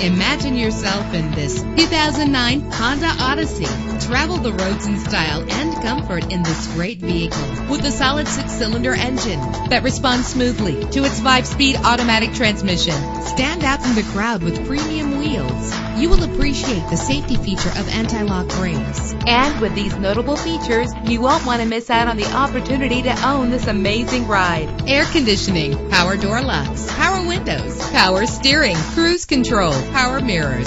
Imagine yourself in this 2009 Honda Odyssey. Travel the roads in style and comfort in this great vehicle with a solid six-cylinder engine that responds smoothly to its five-speed automatic transmission. Stand out from the crowd with premium wheels. You will appreciate the safety feature of anti-lock brakes. And with these notable features, you won't want to miss out on the opportunity to own this amazing ride. Air conditioning, power door locks, power windows, power steering, cruise control, power mirrors,